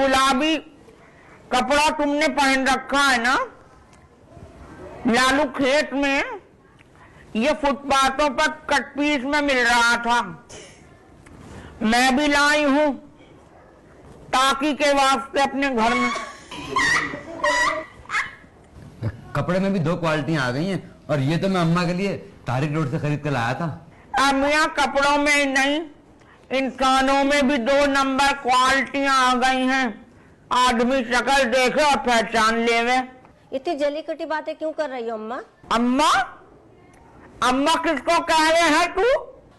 गुलाबी कपड़ा तुमने पहन रखा है ना? लालू खेत में ये फुटपाथों पर कट पीस में मिल रहा था। मैं भी लाई हूँ ताकि के वास्ते अपने घर में। कपड़े में भी दो क्वालिटियाँ आ गई हैं और ये तो मैं अम्मा के लिए तारिक रोड से खरीद कर लाया था। अब यहाँ कपड़ों में ही नहीं इंसानों में भी दो नंबर क्वालिटियाँ आ गई हैं। आदमी शक्ल देखे और पहचान लेवे। इतनी जली कटी बातें क्यों कर रही हो अम्मा? अम्मा? अम्मा किसको कह रहे हैं तू?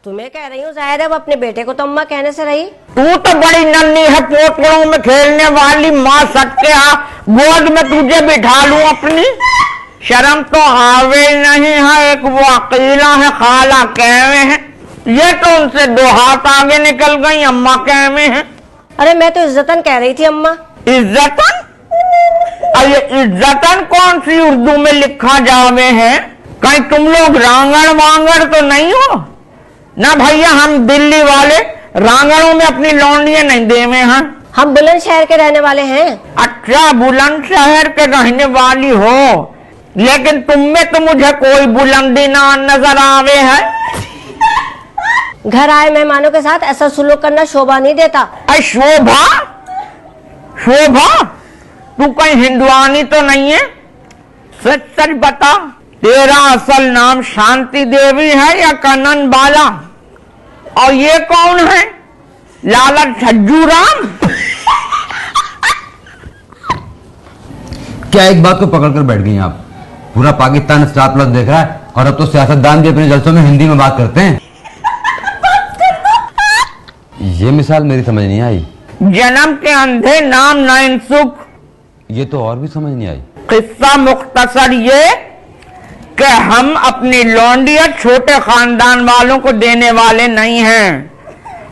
तुम्हें कह रही हूँ ज़ाहिर है वो अपने बेटे को तो अम्मा कहने से रही। तू तो बड़ी नन्ही है पोतलों में खेलने वाली माँ सकते आ गोद में तुझे बिठा लू अपनी। शर्म तो आवे नहीं है एक वो अकेला है खाला कहवे है। ये तो उनसे दो हाथ आगे निकल गई अम्मा कहवे है। अरे मैं तो इज्जतन कह रही थी अम्मा। इज्जतन? अरे इज्जतन कौन सी उर्दू में लिखा जावे है? कहीं तुम लोग रांगड़ वांगड़ तो नहीं हो? ना भैया हम दिल्ली वाले रांगड़ों में अपनी लौंडियाँ नहीं देवे हैं। हम बुलंदशहर के रहने वाले हैं। अच्छा बुलंदशहर के रहने वाली हो लेकिन तुम में तो मुझे कोई बुलंदी ना नज़र आवे है। घर आए मेहमानों के साथ ऐसा सुलूक करना शोभा नहीं देता। अरे शोभा? शोभा? तू कहीं हिंदुआनी तो नहीं है? सच सच बता तेरा असल नाम शांति देवी है या कनन बाला? और ये कौन है? लाला छज्जू राम? क्या एक बात को पकड़ कर बैठ गई आप? पूरा पाकिस्तान स्टार प्लस देख रहा है और अब तो सियासतदान भी अपने जलसों में हिंदी में बात करते हैं। ये मिसाल मेरी समझ नहीं आई। जन्म के अंधे नाम नयन सुख ये तो और भी समझ नहीं आई। किस्सा मुख्तसर ये कि हम अपनी लौंडिया छोटे खानदान वालों को देने वाले नहीं हैं।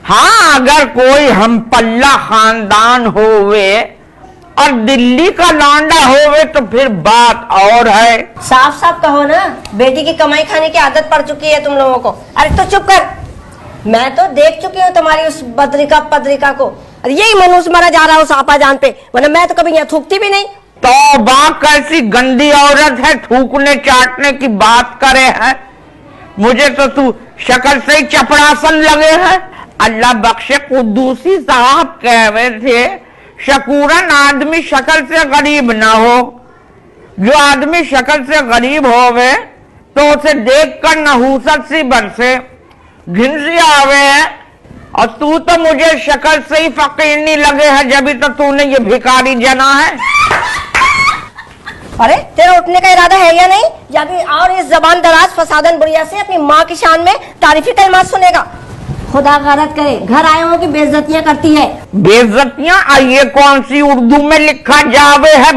हाँ अगर कोई हम पल्ला खानदान होवे और दिल्ली का लौंडा होवे तो फिर बात और है। साफ़ साफ़ कहो ना बेटी की कमाई खाने की आदत पड़ चुकी है तुम लोगों को। अरे तो चुप कर। मैं तो देख चुकी हूँ तुम्हारी उस बद्रिका पद्रिका को। अरे यही मनुष्य मरा जा रहा है उस आपा जान पे, वरना मैं तो कभी यहाँ थूकती भी नहीं। तो बा कैसी गंदी औरत है, थूकने चाटने की बात करे है। मुझे तो तू शक्ल से ही चपड़ासन लगे है। अल्लाह बख्शे कुद्दूसी साहब कह रहे थे, शकूरन आदमी शक्ल से गरीब ना हो। जो आदमी शक्ल से गरीब हो होवे तो उसे देखकर नहूसत सी बरसे घिनसी आवे है और तू तो मुझे शक्ल से ही फकीर नहीं लगे है जब तो तूने ये भिखारी जना है। अरे तेरा उठने का इरादा है या नहीं? या और इस जबान दराज फसादन बुढ़िया से अपनी माँ की शान में तारीफी कलमात सुनेगा। खुदा गारत करे घर आए हो कि बेइज्जतियाँ करती है? बेइज्जतियाँ ये कौन सी उर्दू में लिखा जावे है?